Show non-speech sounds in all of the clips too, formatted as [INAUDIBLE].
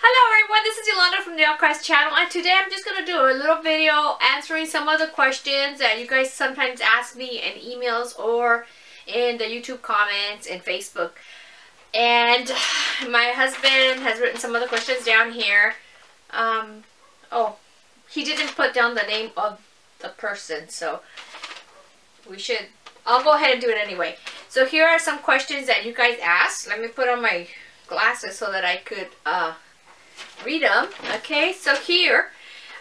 Hello everyone, this is Yolanda from the All Crafts channel and today I'm just going to do a little video answering some of the questions that you guys sometimes ask me in emails or in the YouTube comments and Facebook. And [SIGHS] my husband has written some of the questions down here. Um, oh, he didn't put down the name of the person, so we should, I'll go ahead and do it anyway. So here are some questions that you guys asked. Let me put on my glasses so that I could uh, read them. Okay, so here,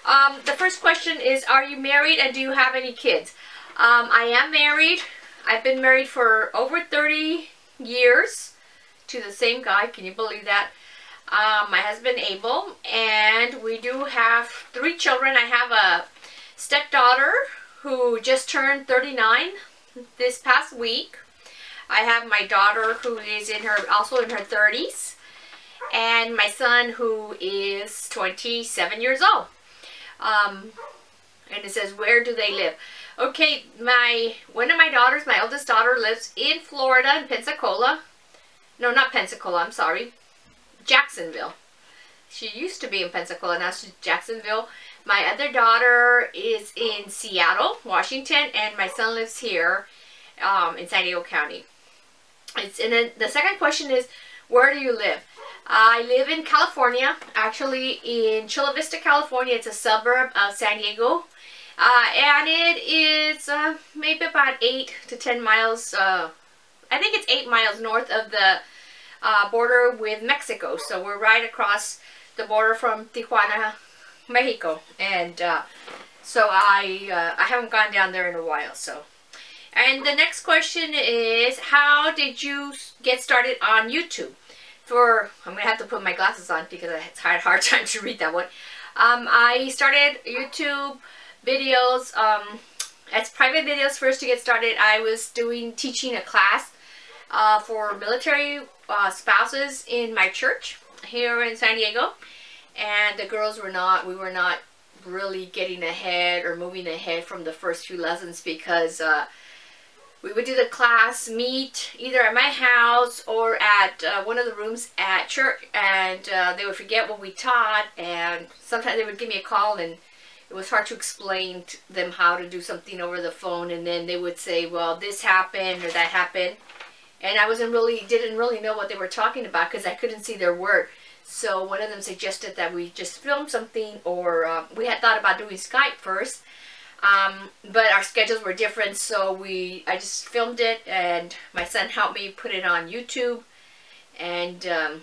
um, the first question is, are you married and do you have any kids? Um, I am married. I've been married for over 30 years to the same guy. Can you believe that? Um, my husband Abel, and we do have three children. I have a stepdaughter who just turned 39 this past week. I have my daughter who is in her also in her 30s and my son who is 27 years old. Um, and it says, where do they live? Okay, my one of my daughters, my oldest daughter, lives in Florida, in Pensacola. No, not Pensacola, I'm sorry. Jacksonville. She used to be in Pensacola, now she's Jacksonville. My other daughter is in Seattle, Washington, and my son lives here um, in San Diego County. It's, and then the second question is, where do you live? I live in California, actually in Chula Vista, California. It's a suburb of San Diego. Uh, and it is uh, maybe about 8 to 10 miles, uh, I think it's 8 miles north of the uh, border with Mexico. So we're right across the border from Tijuana, Mexico. And uh, so I, uh, I haven't gone down there in a while. So, And the next question is, how did you get started on YouTube? for, I'm going to have to put my glasses on because I had a hard [LAUGHS] time to read that one. Um, I started YouTube videos, um, as private videos first to get started. I was doing, teaching a class uh, for military uh, spouses in my church here in San Diego. And the girls were not, we were not really getting ahead or moving ahead from the first few lessons because uh, we would do the class meet either at my house or at uh, one of the rooms at church and uh, they would forget what we taught and sometimes they would give me a call and it was hard to explain to them how to do something over the phone and then they would say well this happened or that happened and I wasn't really didn't really know what they were talking about because I couldn't see their work so one of them suggested that we just film something or uh, we had thought about doing Skype first um, but our schedules were different, so we I just filmed it, and my son helped me put it on YouTube, and um,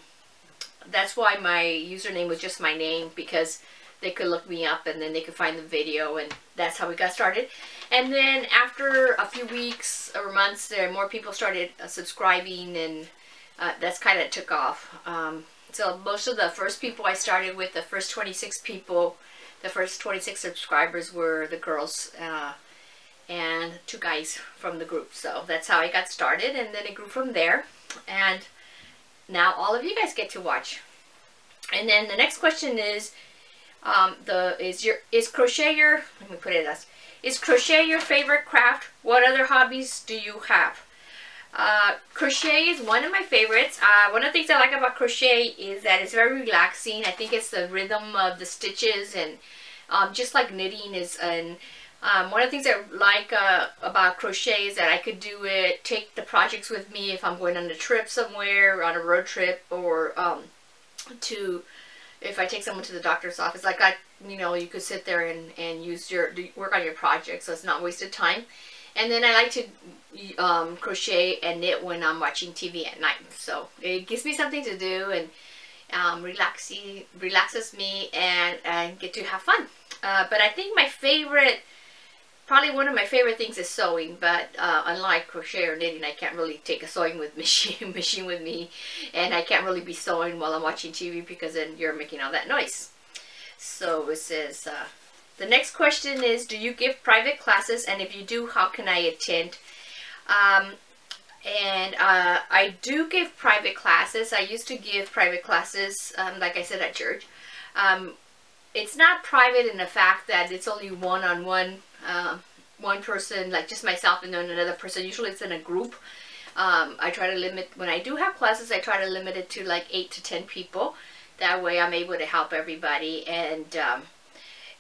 that's why my username was just my name because they could look me up and then they could find the video, and that's how we got started. And then after a few weeks or months, there more people started uh, subscribing, and uh, that's kind of took off. Um, so most of the first people I started with, the first 26 people the first 26 subscribers were the girls uh, and two guys from the group. So that's how I got started and then it grew from there. And now all of you guys get to watch. And then the next question is, um, the is your is crochet your let me put it as is crochet your favorite craft? What other hobbies do you have? Uh, crochet is one of my favorites. Uh, one of the things I like about crochet is that it's very relaxing. I think it's the rhythm of the stitches and um, just like knitting is and um, one of the things I like uh, about crochet is that I could do it, take the projects with me if I'm going on a trip somewhere, on a road trip, or um, to, if I take someone to the doctor's office, like I, you know, you could sit there and, and use your, work on your project so it's not wasted time. And then I like to um, crochet and knit when I'm watching TV at night. So it gives me something to do and um, relaxes me and, I get to have fun. Uh, but I think my favorite, probably one of my favorite things is sewing. But uh, unlike crochet or knitting, I can't really take a sewing with [LAUGHS] machine, machine with me. And I can't really be sewing while I'm watching TV because then you're making all that noise. So it says, uh, the next question is, do you give private classes? And if you do, how can I attend? Um, and uh, I do give private classes. I used to give private classes, um, like I said, at church. Um, it's not private in the fact that it's only one-on-one, -on -one, uh, one person, like just myself and then another person. Usually it's in a group. Um, I try to limit, when I do have classes, I try to limit it to like 8 to 10 people that way I'm able to help everybody and um,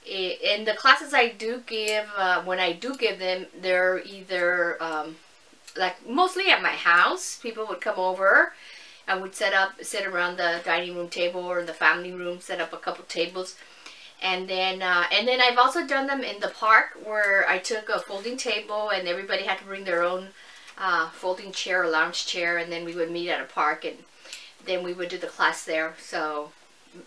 in the classes I do give uh, when I do give them they're either um, like mostly at my house people would come over and would set up sit around the dining room table or in the family room set up a couple tables. And then uh, and then I've also done them in the park where I took a folding table and everybody had to bring their own uh, folding chair or lounge chair and then we would meet at a park and then we would do the class there. So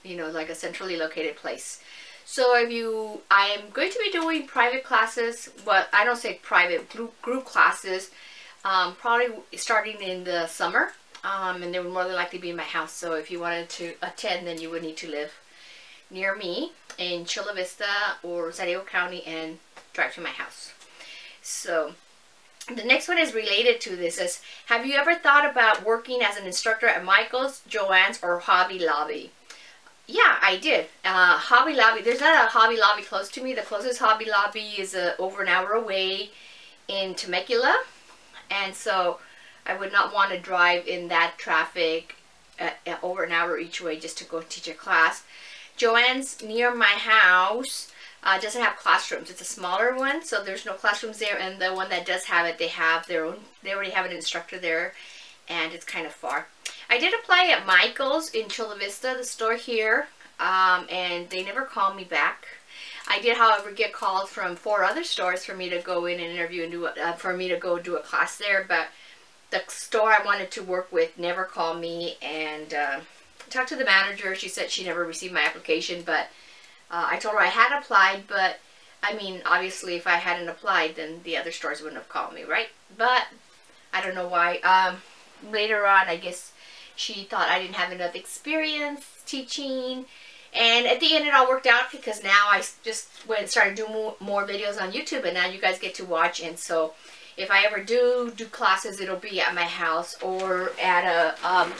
you know like a centrally located place. So if you I am going to be doing private classes but I don't say private group, group classes um, probably starting in the summer um, and they would more than likely be in my house so if you wanted to attend then you would need to live near me in Chula Vista or Diego County and drive to my house. So the next one is related to this is have you ever thought about working as an instructor at Michael's, Joann's or Hobby Lobby? Yeah, I did. Uh, Hobby Lobby, there's not a Hobby Lobby close to me. The closest Hobby Lobby is uh, over an hour away in Temecula. And so I would not want to drive in that traffic uh, uh over an hour each way just to go teach a class. Joann's near my house uh, doesn't have classrooms. It's a smaller one, so there's no classrooms there. And the one that does have it, they have their own. They already have an instructor there, and it's kind of far. I did apply at Michael's in Chula Vista, the store here, um, and they never called me back. I did, however, get called from four other stores for me to go in and interview and do uh, for me to go do a class there, but the store I wanted to work with never called me, and. Uh, talked to the manager. She said she never received my application, but uh, I told her I had applied, but I mean, obviously, if I hadn't applied, then the other stores wouldn't have called me, right? But I don't know why. Um, later on, I guess she thought I didn't have enough experience teaching. And at the end, it all worked out because now I just went started doing more, more videos on YouTube, and now you guys get to watch. And so if I ever do do classes, it'll be at my house or at a um,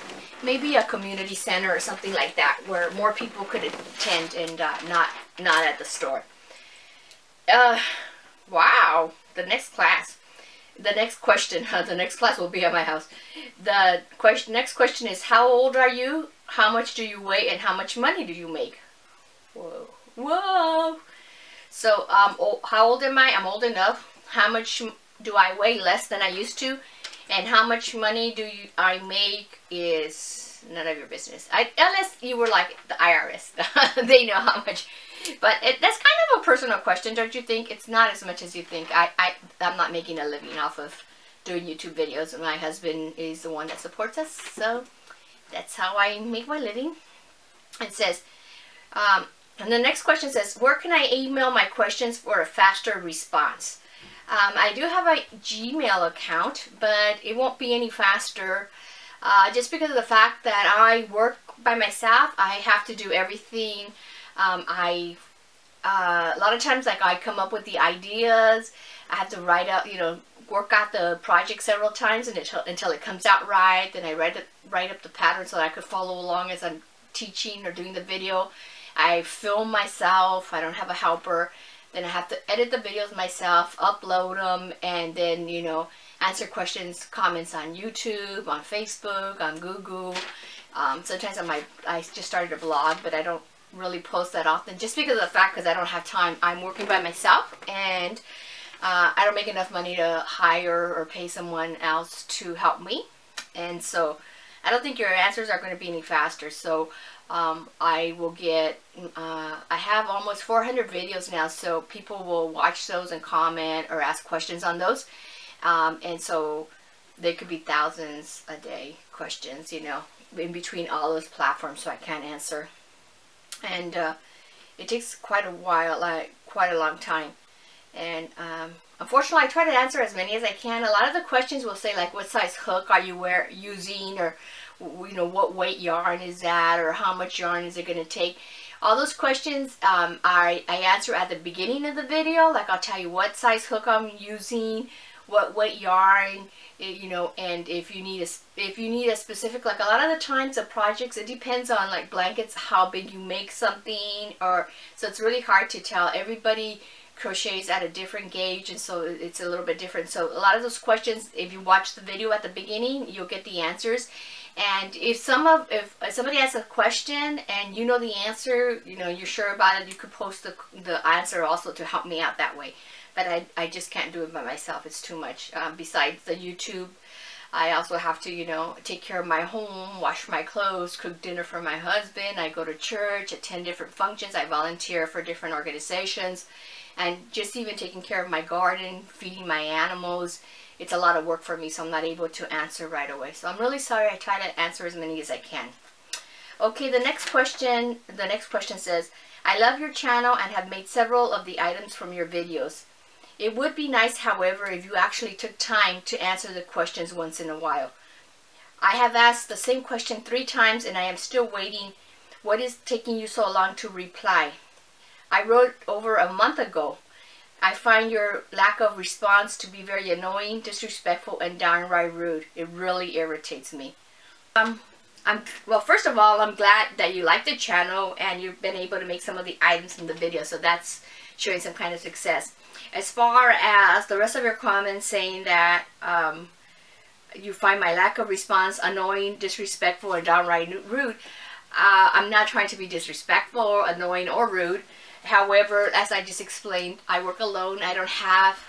maybe a community center or something like that, where more people could attend and uh, not not at the store. Uh, wow, the next class, the next question, [LAUGHS] the next class will be at my house. The question, next question is, how old are you? How much do you weigh? And how much money do you make? Whoa, whoa. So, um, oh, how old am I? I'm old enough. How much do I weigh less than I used to? And how much money do you, I make is none of your business. I, unless you were like the IRS. [LAUGHS] they know how much. But it, that's kind of a personal question, don't you think? It's not as much as you think. I, I, I'm not making a living off of doing YouTube videos. My husband is the one that supports us. So that's how I make my living. It says, um, and the next question says, where can I email my questions for a faster response? Um, I do have a Gmail account, but it won't be any faster uh, just because of the fact that I work by myself. I have to do everything. Um, I uh, a lot of times like I come up with the ideas. I have to write out, you know, work out the project several times and until, until it comes out right. Then I write, it, write up the pattern so that I could follow along as I'm teaching or doing the video. I film myself. I don't have a helper. Then I have to edit the videos myself, upload them, and then, you know, answer questions, comments on YouTube, on Facebook, on Google. Um, sometimes on my, I just started a blog, but I don't really post that often just because of the fact because I don't have time. I'm working by myself and uh, I don't make enough money to hire or pay someone else to help me. And so I don't think your answers are going to be any faster. So um, I will get, uh, I have almost 400 videos now, so people will watch those and comment or ask questions on those. Um, and so there could be thousands a day questions, you know, in between all those platforms, so I can't answer. And uh, it takes quite a while, like quite a long time. And um, unfortunately, I try to answer as many as I can. A lot of the questions will say like, what size hook are you wear using, or you know, what weight yarn is that or how much yarn is it going to take. All those questions um, I, I answer at the beginning of the video. Like I'll tell you what size hook I'm using, what weight yarn, eh, you know, and if you need a if you need a specific like a lot of the times the projects it depends on like blankets how big you make something or so it's really hard to tell. Everybody crochets at a different gauge and so it's a little bit different. So a lot of those questions if you watch the video at the beginning you'll get the answers And if some of if somebody asks a question and you know the answer, you know you're sure about it, you could post the the answer also to help me out that way. But I I just can't do it by myself. It's too much. Um, besides the YouTube, I also have to you know take care of my home, wash my clothes, cook dinner for my husband. I go to church, attend different functions. I volunteer for different organizations, and just even taking care of my garden, feeding my animals it's a lot of work for me, so I'm not able to answer right away. So I'm really sorry. I try to answer as many as I can. Okay, the next question, the next question says, I love your channel and have made several of the items from your videos. It would be nice, however, if you actually took time to answer the questions once in a while. I have asked the same question three times and I am still waiting. What is taking you so long to reply? I wrote over a month ago. I find your lack of response to be very annoying, disrespectful, and downright rude. It really irritates me. Um, I'm well. First of all, I'm glad that you like the channel and you've been able to make some of the items in the video. So that's showing some kind of success. As far as the rest of your comments saying that um, you find my lack of response annoying, disrespectful, and downright rude, uh, I'm not trying to be disrespectful, annoying, or rude. However, as I just explained, I work alone. I don't have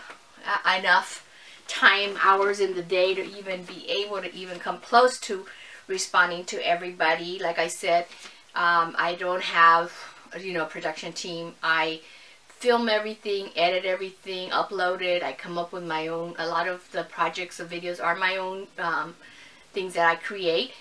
uh, enough time, hours in the day to even be able to even come close to responding to everybody. Like I said, um, I don't have, you know, production team. I film everything, edit everything, upload it. I come up with my own, a lot of the projects of videos are my own um, things that I create.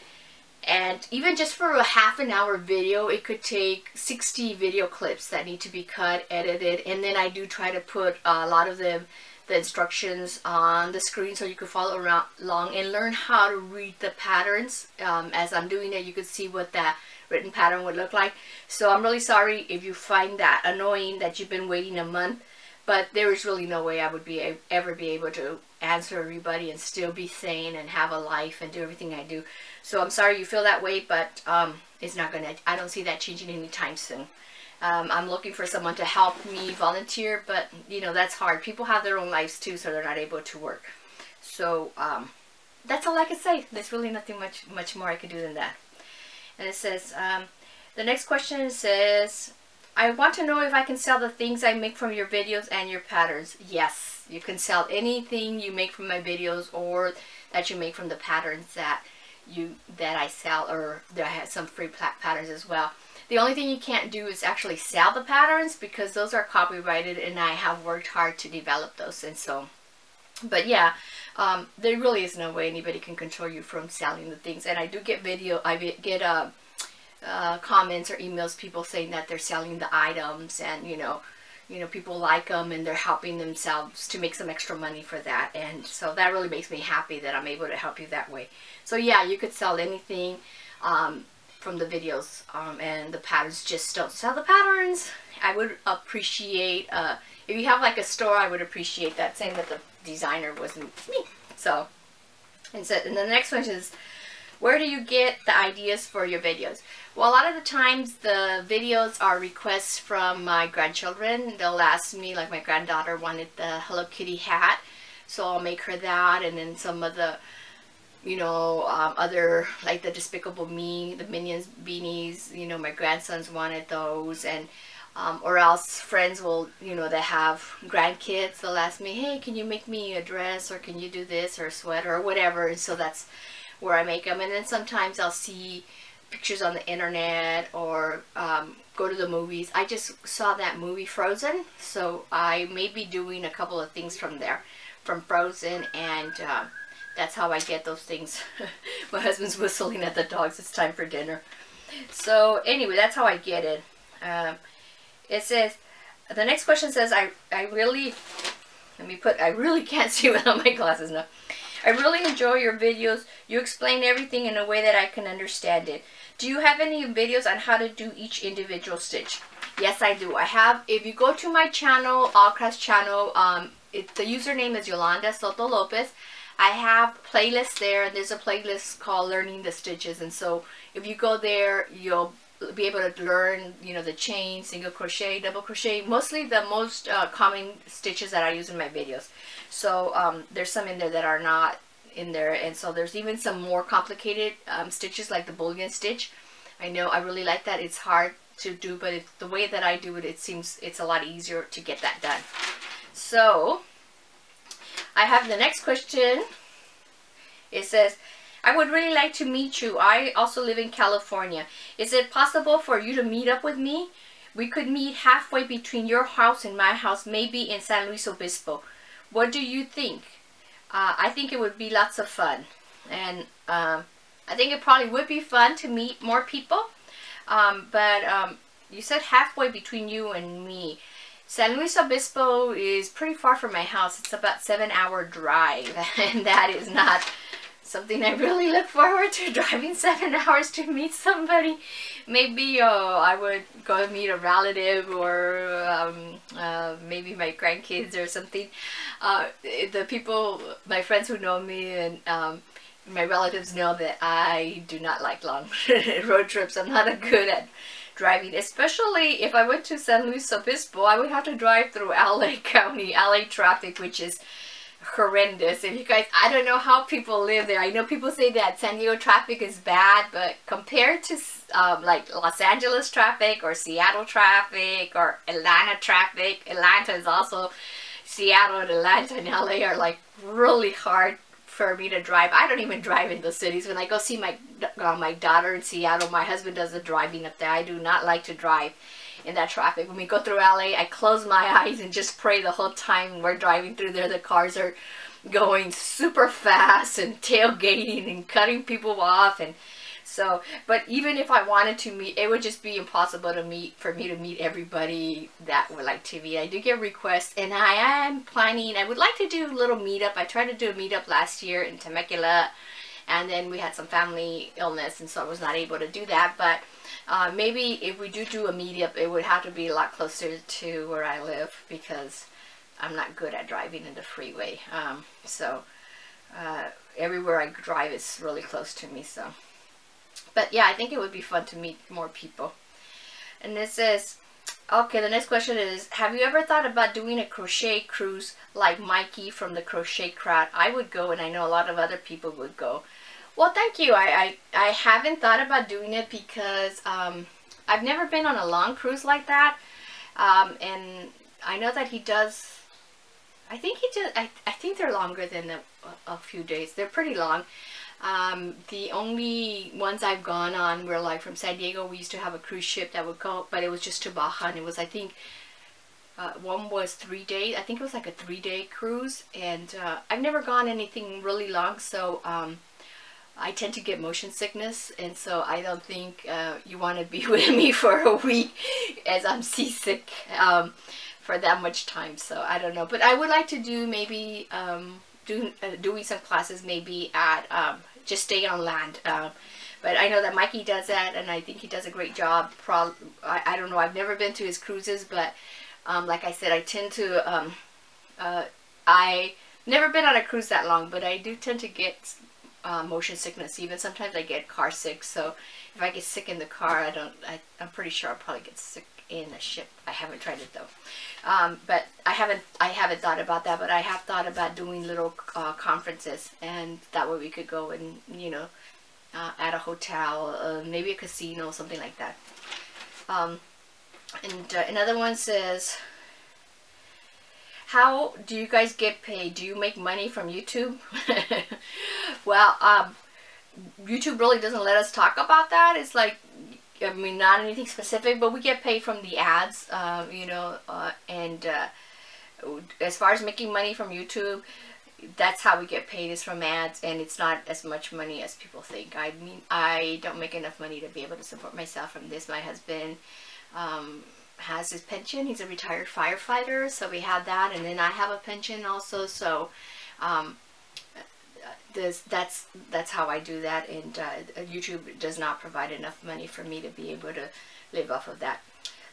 And even just for a half an hour video, it could take 60 video clips that need to be cut, edited, and then I do try to put a lot of them the instructions on the screen so you can follow around along and learn how to read the patterns. Um, as I'm doing it, you can see what that written pattern would look like. So I'm really sorry if you find that annoying that you've been waiting a month, but there is really no way I would be ever be able to answer everybody and still be sane and have a life and do everything I do. So I'm sorry you feel that way, but um, it's not to, I don't see that changing anytime soon. Um, I'm looking for someone to help me volunteer, but you know, that's hard. People have their own lives too, so they're not able to work. So um, that's all I can say. There's really nothing much, much more I could do than that. And it says, um, the next question says, I want to know if I can sell the things I make from your videos and your patterns. Yes, you can sell anything you make from my videos or that you make from the patterns that you that I sell or that I have some free patterns as well. The only thing you can't do is actually sell the patterns because those are copyrighted and I have worked hard to develop those and so but yeah um, there really is no way anybody can control you from selling the things and I do get video I get uh, uh, comments or emails people saying that they're selling the items and you know you know, people like them and they're helping themselves to make some extra money for that. And so that really makes me happy that I'm able to help you that way. So yeah, you could sell anything um, from the videos um, and the patterns. Just don't sell the patterns. I would appreciate, uh, if you have like a store, I would appreciate that, saying that the designer wasn't me. So, and, so, and the next one is, where do you get the ideas for your videos? Well, a lot of the times the videos are requests from my grandchildren. They'll ask me, like my granddaughter wanted the Hello Kitty hat, so I'll make her that, and then some of the, you know, um, other, like the Despicable Me, the Minions beanies, you know, my grandsons wanted those, and um, or else friends will, you know, they have grandkids, they'll ask me, hey, can you make me a dress, or can you do this, or a sweater, or whatever, and so that's where I make them, and then sometimes I'll see pictures on the internet or um, go to the movies. I just saw that movie Frozen, so I may be doing a couple of things from there, from Frozen, and uh, that's how I get those things. [LAUGHS] My husband's whistling at the dogs. It's time for dinner. So anyway, that's how I get it. Um, it says, the next question says, I, I really, let me put, I really can't [LAUGHS] see without my glasses now. I really enjoy your videos. You explain everything in a way that I can understand it. Do you have any videos on how to do each individual stitch? Yes, I do. I have, if you go to my channel, Allcrafts channel, um, it, the username is Yolanda Soto Lopez. I have playlists there, and there's a playlist called Learning the Stitches, and so if you go there, you'll be able to learn, you know, the chain, single crochet, double crochet, mostly the most uh, common stitches that I use in my videos. So um, there's some in there that are not in there and so there's even some more complicated um, stitches like the bullion stitch. I know I really like that. It's hard to do but if, the way that I do it it seems it's a lot easier to get that done. So I have the next question. It says I would really like to meet you. I also live in California. Is it possible for you to meet up with me? We could meet halfway between your house and my house maybe in San Luis Obispo what do you think uh, I think it would be lots of fun. And um, I think it probably would be fun to meet more people. Um, but um, you said halfway between you and me. San Luis Obispo is pretty far from my house. It's about seven hour drive. [LAUGHS] And that is not something I really look forward to, [LAUGHS] driving seven hours to meet somebody. Maybe uh, I would go meet a relative or um, uh, maybe my grandkids or something. Uh, the people, my friends who know me and um, my relatives know that I do not like long [LAUGHS] road trips. I'm not good at driving, especially if I went to San Luis Obispo, I would have to drive through LA [LAUGHS] County, LA traffic, which is horrendous. If you guys, I don't know how people live there. I know people say that San Diego traffic is bad, but compared to um, like Los Angeles traffic or Seattle traffic or Atlanta traffic, Atlanta is also, Seattle and Atlanta and LA are like really hard for me to drive. I don't even drive in the cities. When I go see my uh, my daughter in Seattle, my husband does the driving up there. I do not like to drive in that traffic. When we go through LA, I close my eyes and just pray the whole time we're driving through there. The cars are going super fast and tailgating and cutting people off and so but even if I wanted to meet it would just be impossible to meet for me to meet everybody that would like to meet I do get requests and I am planning I would like to do a little meetup I tried to do a meetup last year in Temecula and then we had some family illness and so I was not able to do that but uh, maybe if we do do a meetup, it would have to be a lot closer to where I live because I'm not good at driving in the freeway. Um, so uh, everywhere I drive is really close to me. So, but yeah, I think it would be fun to meet more people. And this is okay. The next question is: Have you ever thought about doing a crochet cruise like Mikey from the Crochet Crowd? I would go, and I know a lot of other people would go. Well, thank you. I, I, I haven't thought about doing it because um, I've never been on a long cruise like that. Um, and I know that he does, I think he just, I, I think they're longer than a, a few days. They're pretty long. Um, the only ones I've gone on were like from San Diego, we used to have a cruise ship that would go, but it was just to Baja and it was, I think, uh, one was three days. I think it was like a three day cruise and uh, I've never gone anything really long. So, um, I tend to get motion sickness and so I don't think uh, you want to be [LAUGHS] with me for a week as I'm seasick um, for that much time so I don't know. But I would like to do maybe um, do, uh, doing some classes maybe at um, just stay on land um, but I know that Mikey does that and I think he does a great job Pro I, I don't know I've never been to his cruises but um, like I said I tend to um, uh, I never been on a cruise that long but I do tend to get uh, motion sickness even sometimes I get car sick so if I get sick in the car I don't I, I'm pretty sure I'll probably get sick in a ship I haven't tried it though um, but I haven't I haven't thought about that but I have thought about doing little uh, conferences and that way we could go and you know uh, at a hotel uh, maybe a casino something like that um, and uh, another one says how do you guys get paid? Do you make money from YouTube? [LAUGHS] well, um, YouTube really doesn't let us talk about that. It's like, I mean, not anything specific, but we get paid from the ads, uh, you know, uh, and uh, as far as making money from YouTube, that's how we get paid is from ads and it's not as much money as people think. I mean, I don't make enough money to be able to support myself from this. My husband, um, has his pension. He's a retired firefighter, so we have that, and then I have a pension also. So um, this that's that's how I do that, and uh, YouTube does not provide enough money for me to be able to live off of that.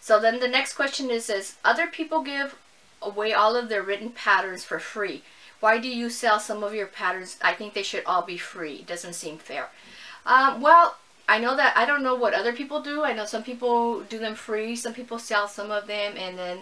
So then the next question is: Is other people give away all of their written patterns for free? Why do you sell some of your patterns? I think they should all be free. It doesn't seem fair. Um, well, I know that I don't know what other people do. I know some people do them free. Some people sell some of them and then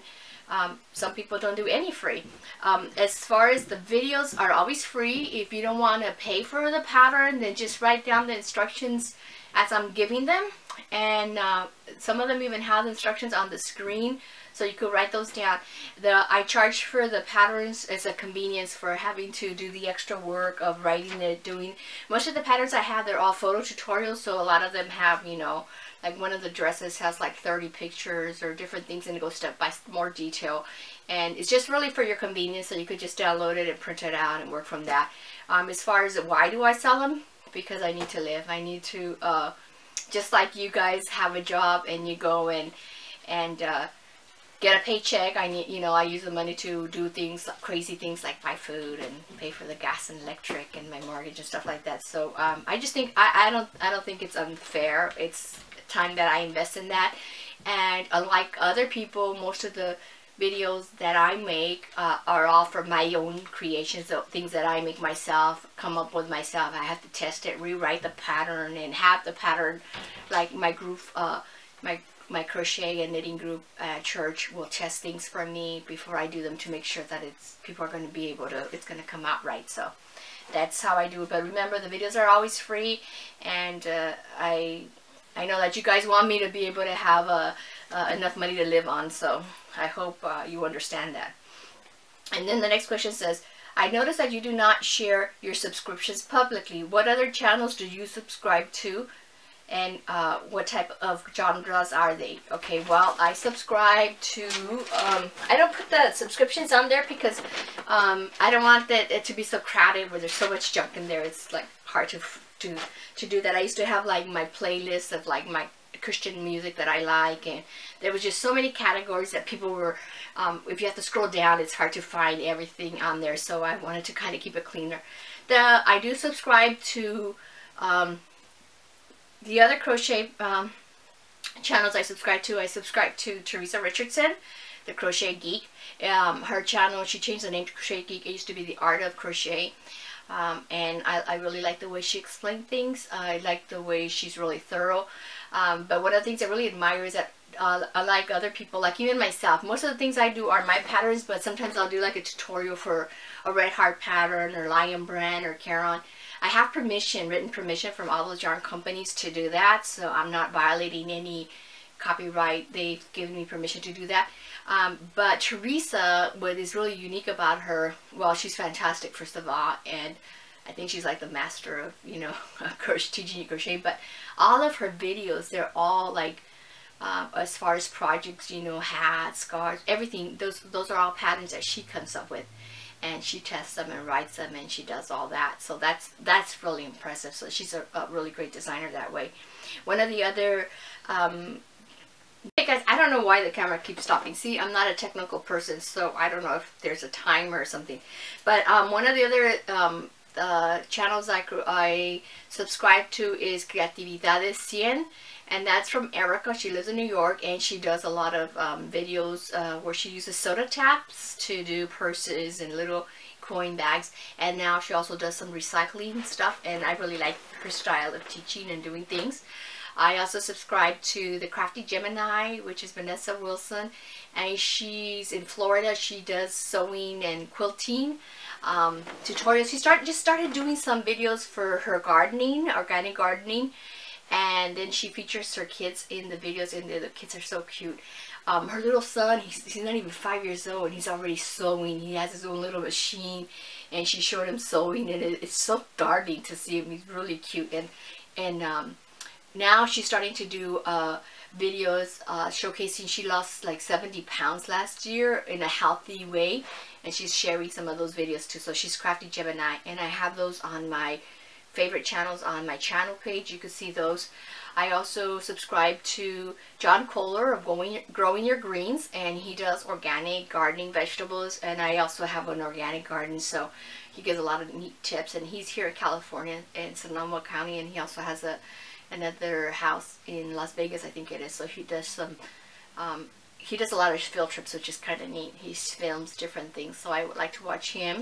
Um, some people don't do any free. Um, as far as the videos are always free. If you don't want to pay for the pattern, then just write down the instructions as I'm giving them. And uh, some of them even have instructions on the screen so you could write those down. The I charge for the patterns as a convenience for having to do the extra work of writing it, doing most of the patterns I have they're all photo tutorials so a lot of them have you know like one of the dresses has like 30 pictures or different things and it goes step by more detail. And it's just really for your convenience so you could just download it and print it out and work from that. Um, as far as why do I sell them because I need to live. I need to uh, just like you guys have a job and you go and and uh, get a paycheck I need you know I use the money to do things crazy things like buy food and pay for the gas and electric and my mortgage and stuff like that. So um, I just think I, I don't I don't think it's unfair. It's time that I invest in that. And unlike other people, most of the videos that I make uh, are all for my own creations, so things that I make myself, come up with myself. I have to test it, rewrite the pattern, and have the pattern, like my group, uh, my my crochet and knitting group at church will test things for me before I do them to make sure that it's people are going to be able to, it's going to come out right. So that's how I do it. But remember, the videos are always free, and uh, I I know that you guys want me to be able to have uh, uh, enough money to live on, so I hope uh, you understand that. And then the next question says, I notice that you do not share your subscriptions publicly. What other channels do you subscribe to? And uh, what type of genres are they? Okay, well, I subscribe to, um, I don't put the subscriptions on there because um, I don't want it to be so crowded where there's so much junk in there. It's like hard to to to do that. I used to have like my playlist of like my Christian music that I like and there was just so many categories that people were um, if you have to scroll down it's hard to find everything on there so I wanted to kind of keep it cleaner. The I do subscribe to um, the other crochet um, channels I subscribe to. I subscribe to Teresa Richardson the Crochet Geek. Um, her channel, she changed the name to Crochet Geek. It used to be The Art of Crochet. Um, and I, I, really like the way she explained things. I like the way she's really thorough. Um, but one of the things I really admire is that uh, unlike other people, like even myself, most of the things I do are my patterns, but sometimes I'll do like a tutorial for a red heart pattern or Lion Brand or Caron. I have permission, written permission from all those yarn companies to do that, so I'm not violating any copyright. They've given me permission to do that. Um, but Teresa, what is really unique about her, well, she's fantastic, first of all, and I think she's like the master of, you know, [LAUGHS] teaching you crochet, but all of her videos, they're all like, um, as far as projects, you know, hats, scarves, everything, those, those are all patterns that she comes up with. And she tests them and writes them and she does all that. So that's that's really impressive. So she's a, a really great designer that way. One of the other um, Hey guys, I don't know why the camera keeps stopping. See, I'm not a technical person, so I don't know if there's a timer or something. But um, one of the other um, uh, channels I, I subscribe to is Creatividades 100 and that's from Erica. She lives in New York and she does a lot of um, videos uh, where she uses soda taps to do purses and little coin bags and now she also does some recycling stuff and I really like her style of teaching and doing things. I also subscribe to the Crafty Gemini, which is Vanessa Wilson, and she's in Florida. She does sewing and quilting um, tutorials. She started just started doing some videos for her gardening, organic gardening, and then she features her kids in the videos, and the, the kids are so cute. Um, her little son, he's, he's not even five years old, and he's already sewing. He has his own little machine, and she showed him sewing, and it, it's so darling to see him. He's really cute, and and um, now she's starting to do uh, videos uh, showcasing she lost like 70 pounds last year in a healthy way and she's sharing some of those videos too. So she's crafty Gemini and I have those on my favorite channels on my channel page. You can see those. I also subscribe to John Kohler of Growing, Growing Your Greens and he does organic gardening vegetables and I also have an organic garden so he gives a lot of neat tips. And he's here in California in Sonoma County and he also has a another house in Las Vegas, I think it is. So he does some, um, he does a lot of field trips, which is kind of neat. He films different things, so I would like to watch him.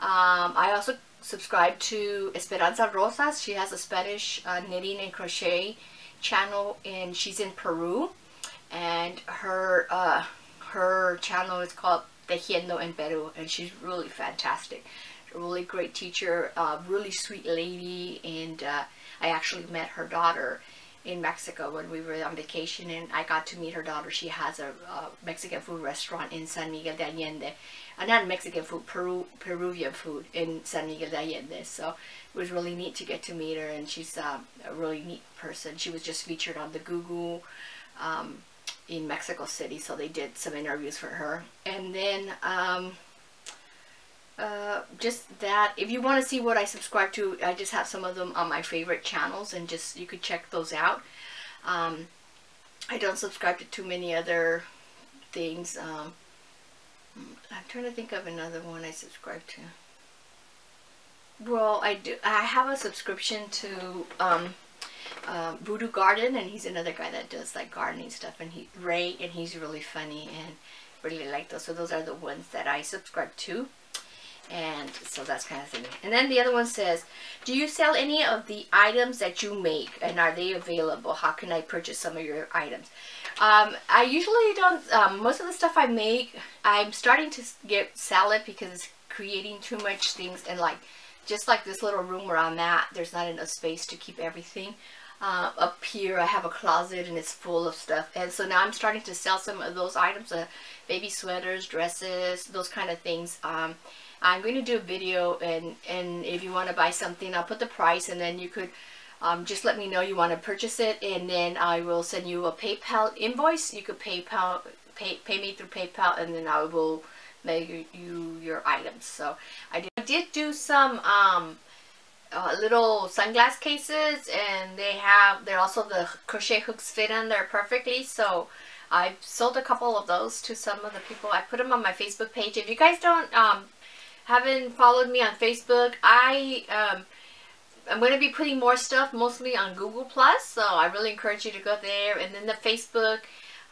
Um, I also subscribe to Esperanza Rosas. She has a Spanish uh, knitting and crochet channel, and she's in Peru. And her uh, her channel is called Tejiendo en Peru and she's really fantastic. Really great teacher, uh, really sweet lady and uh, I actually met her daughter in Mexico when we were on vacation and I got to meet her daughter. She has a, a Mexican food restaurant in San Miguel de Allende. Uh, not Mexican food, Peru, Peruvian food in San Miguel de Allende. So it was really neat to get to meet her and she's um, a really neat person. She was just featured on the Google um, in Mexico City so they did some interviews for her. And then um, uh, just that. If you want to see what I subscribe to, I just have some of them on my favorite channels and just you could check those out. Um, I don't subscribe to too many other things. Um, I'm trying to think of another one I subscribe to. Well, I do. I have a subscription to um, uh, Voodoo Garden, and he's another guy that does like gardening stuff, and he Ray, and he's really funny and really like those. So those are the ones that I subscribe to. And so that's kind of thing. And then the other one says, do you sell any of the items that you make and are they available? How can I purchase some of your items? Um, I usually don't, um, most of the stuff I make, I'm starting to get sell it because it's creating too much things and like, just like this little room where I'm at, there's not enough space to keep everything. Uh, up here I have a closet and it's full of stuff and so now I'm starting to sell some of those items uh, baby sweaters dresses those kind of things um, I'm going to do a video and, and if you want to buy something, I'll put the price and then you could um, just let me know you want to purchase it and then I will send you a PayPal invoice. You could PayPal, pay, pay me through PayPal and then I will make you your items. So I did, I did do some um, uh, little sunglass cases and they have, they're also the crochet hooks fit in there perfectly. So I've sold a couple of those to some of the people. I put them on my Facebook page. If you guys don't um, haven't followed me on Facebook, I um, I'm going to be putting more stuff mostly on Google Plus, so I really encourage you to go there. And then the Facebook,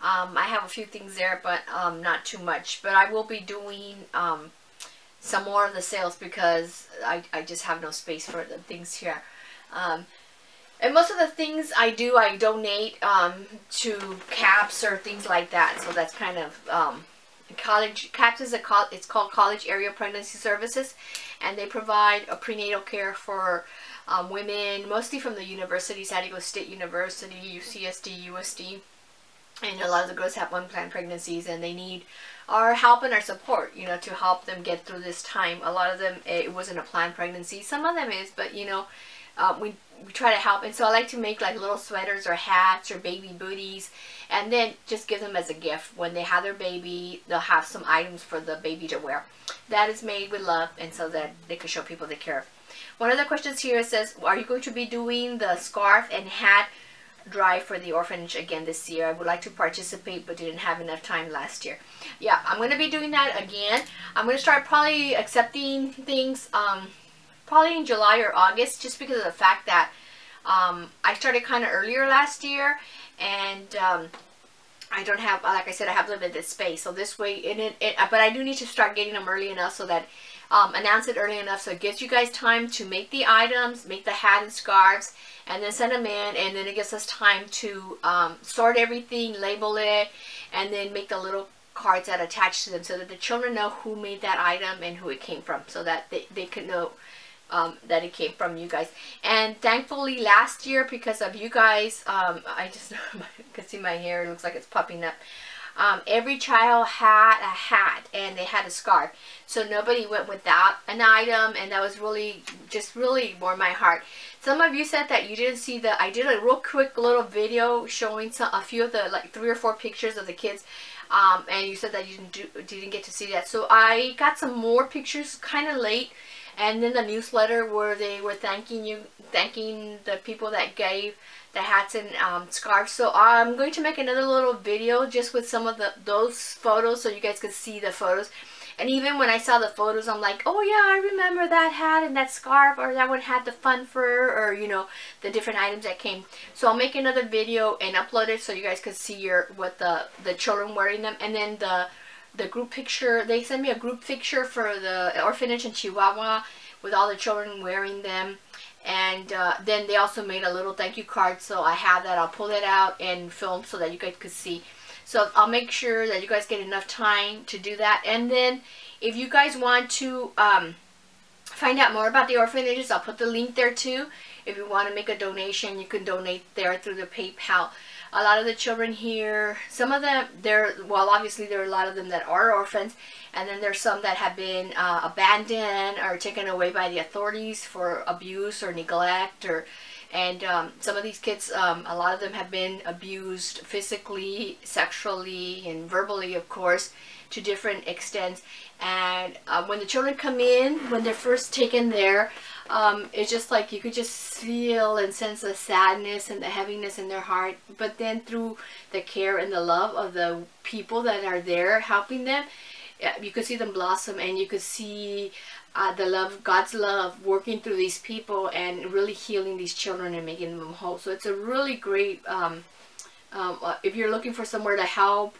um, I have a few things there, but um, not too much. But I will be doing um, some more of the sales because I, I just have no space for the things here. Um, and most of the things I do, I donate um, to CAPS or things like that. So that's kind of um, college CAPS is a it's called College Area Pregnancy Services, and they provide a prenatal care for um, women, mostly from the universities, San Diego State University, UCSD, USD, and a lot of the girls have unplanned pregnancies, and they need our help and our support, you know, to help them get through this time. A lot of them, it wasn't a planned pregnancy. Some of them is, but you know, uh, we, we try to help. And so I like to make like little sweaters or hats or baby booties and then just give them as a gift. When they have their baby, they'll have some items for the baby to wear. That is made with love and so that they can show people they care. One of the questions here says, are you going to be doing the scarf and hat drive for the orphanage again this year. I would like to participate but didn't have enough time last year. Yeah, I'm going to be doing that again. I'm going to start probably accepting things um, probably in July or August just because of the fact that um, I started kind of earlier last year and um, I don't have, like I said, I have limited space. So this way, in it, it, but I do need to start getting them early enough so that, um, announce it early enough so it gives you guys time to make the items, make the hat and scarves, and then send them in. And then it gives us time to um, sort everything, label it, and then make the little cards that attach to them so that the children know who made that item and who it came from so that they, they can know um, that it came from you guys. And thankfully last year, because of you guys, um, [LAUGHS] I just [LAUGHS] can see my hair, it looks like it's popping up. Um, every child had a hat and they had a scarf. So nobody went without an item and that was really, just really warmed my heart. Some of you said that you didn't see the, I did a real quick little video showing some, a few of the, like three or four pictures of the kids. Um, and you said that you didn't, do, didn't get to see that. So I got some more pictures kind of late and then the newsletter where they were thanking you, thanking the people that gave the hats and um, scarves. So I'm going to make another little video just with some of the those photos so you guys could see the photos. And even when I saw the photos, I'm like, oh yeah, I remember that hat and that scarf, or that one had the fun fur, or you know, the different items that came. So I'll make another video and upload it so you guys could see your what the the children wearing them, and then the the group picture. They sent me a group picture for the orphanage in Chihuahua with all the children wearing them. And uh, then they also made a little thank you card. So I have that. I'll pull it out and film so that you guys could see. So I'll make sure that you guys get enough time to do that. And then if you guys want to um, find out more about the orphanages, I'll put the link there too. If you want to make a donation, you can donate there through the PayPal. A lot of the children here, some of them, there, well, obviously there are a lot of them that are orphans, and then there's some that have been uh, abandoned or taken away by the authorities for abuse or neglect or and um, some of these kids, um, a lot of them have been abused physically, sexually, and verbally, of course, to different extents. And uh, when the children come in, when they're first taken there, um, it's just like you could just feel and sense the sadness and the heaviness in their heart. But then through the care and the love of the people that are there helping them, you could see them blossom and you could see uh, the love, God's love working through these people and really healing these children and making them whole. So it's a really great, um, um, uh, if you're looking for somewhere to help,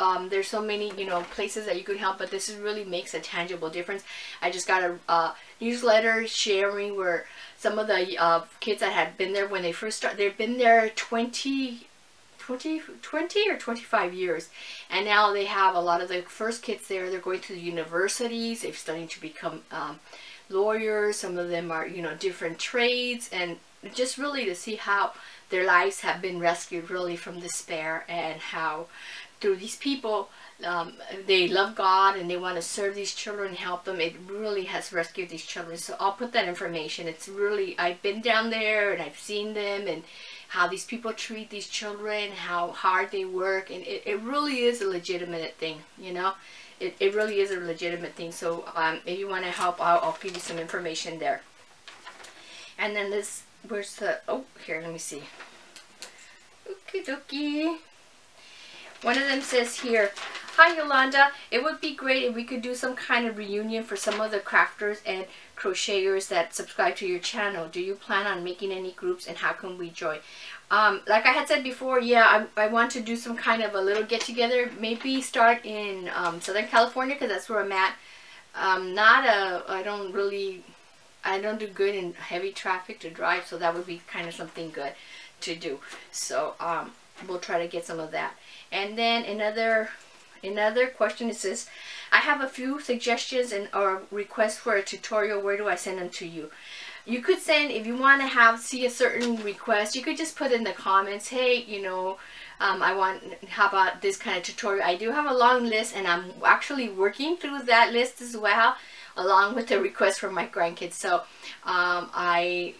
um, there's so many, you know, places that you can help, but this really makes a tangible difference. I just got a uh, newsletter sharing where some of the uh, kids that had been there when they first started, they've been there 20, 20, 20 or 25 years. And now they have a lot of the first kids there. They're going to the universities. They're studying to become um, lawyers. Some of them are, you know, different trades. And just really to see how their lives have been rescued really from despair and how through these people um, they love God and they want to serve these children help them. It really has rescued these children. So I'll put that information. It's really, I've been down there and I've seen them and how these people treat these children, how hard they work, and it, it really is a legitimate thing, you know. It, it really is a legitimate thing. So um, if you want to help out, I'll give you some information there. And then this, where's the, oh, here, let me see. Okie dokie. One of them says here, Hi Yolanda, it would be great if we could do some kind of reunion for some of the crafters and crocheters that subscribe to your channel. Do you plan on making any groups and how can we join? Um, like I had said before, yeah, I, I want to do some kind of a little get together. Maybe start in um, Southern California because that's where I'm at. Um, not a, I don't really, I don't do good in heavy traffic to drive, so that would be kind of something good to do. So um, we'll try to get some of that. And then another Another question is this, I have a few suggestions and or requests for a tutorial. Where do I send them to you? You could send, if you want to have, see a certain request, you could just put in the comments, hey, you know, um, I want, how about this kind of tutorial? I do have a long list and I'm actually working through that list as well, along with the request from my grandkids. So um, I,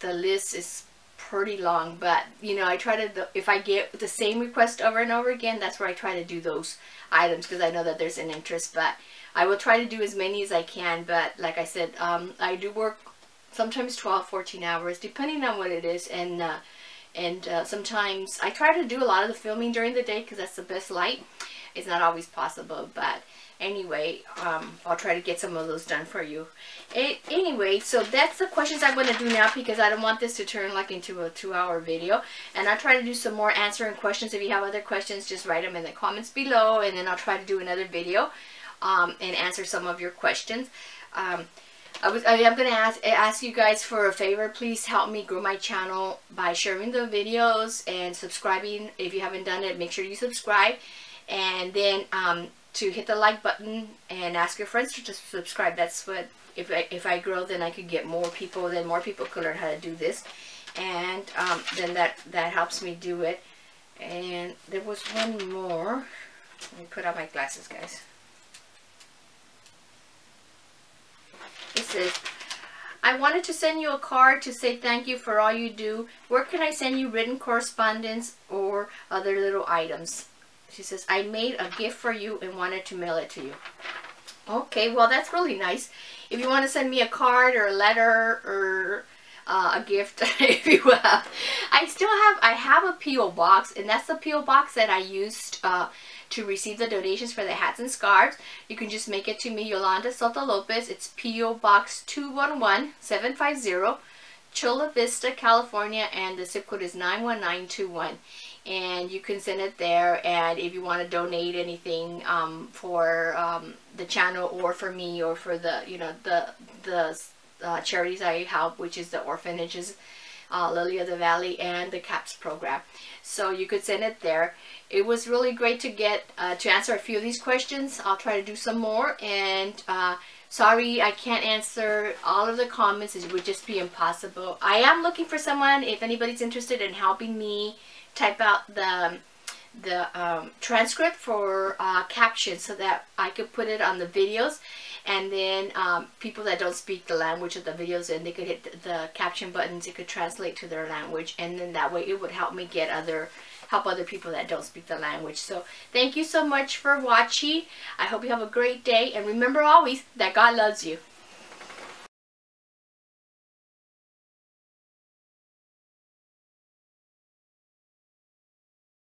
the list is pretty long, but you know, I try to, if I get the same request over and over again, that's where I try to do those items because I know that there's an interest, but I will try to do as many as I can, but like I said, um, I do work sometimes 12, 14 hours, depending on what it is, and uh, and uh, sometimes I try to do a lot of the filming during the day because that's the best light. It's not always possible, but anyway, um, I'll try to get some of those done for you. It, anyway, so that's the questions I'm going to do now because I don't want this to turn like into a two-hour video. And I'll try to do some more answering questions. If you have other questions, just write them in the comments below, and then I'll try to do another video um, and answer some of your questions. Um, I was, I am going to ask, ask you guys for a favor. Please help me grow my channel by sharing the videos and subscribing. If you haven't done it, make sure you subscribe. And then um, to hit the like button and ask your friends to just subscribe. That's what, if I, if I grow, then I could get more people, then more people could learn how to do this. And um, then that, that helps me do it. And there was one more. Let me put on my glasses, guys. It says, I wanted to send you a card to say thank you for all you do. Where can I send you written correspondence or other little items? She says, I made a gift for you and wanted to mail it to you. Okay, well, that's really nice. If you want to send me a card or a letter or uh, a gift, [LAUGHS] if you have. I still have, I have a P.O. box, and that's the P.O. box that I used uh, to receive the donations for the hats and scarves. You can just make it to me, Yolanda Soto Lopez. It's P.O. Box 211750, Chula Vista, California, and the zip code is 91921 and you can send it there and if you want to donate anything um, for um, the channel or for me or for the you know the the uh, charities I help which is the orphanages uh, Lily of the Valley and the CAPS program. So you could send it there. It was really great to get uh, to answer a few of these questions. I'll try to do some more and uh, sorry I can't answer all of the comments. It would just be impossible. I am looking for someone if anybody's interested in helping me type out the the um, transcript for uh, captions so that I could put it on the videos. And then um, people that don't speak the language of the videos and they could hit the, the caption buttons it could translate to their language. And then that way it would help me get other help other people that don't speak the language. So thank you so much for watching. I hope you have a great day. And remember always that God loves you